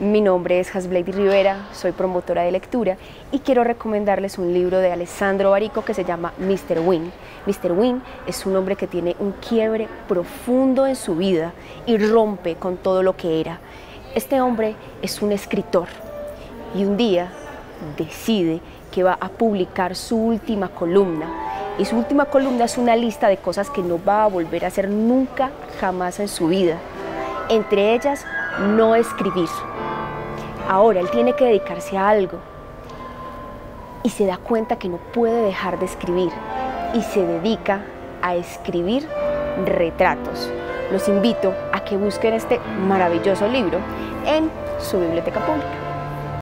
Mi nombre es Hasblady Rivera, soy promotora de lectura y quiero recomendarles un libro de Alessandro Barico que se llama Mr. Win. Mr. Win es un hombre que tiene un quiebre profundo en su vida y rompe con todo lo que era. Este hombre es un escritor y un día decide que va a publicar su última columna y su última columna es una lista de cosas que no va a volver a hacer nunca, jamás en su vida. Entre ellas, no escribir. Ahora él tiene que dedicarse a algo y se da cuenta que no puede dejar de escribir y se dedica a escribir retratos. Los invito a que busquen este maravilloso libro en su biblioteca pública.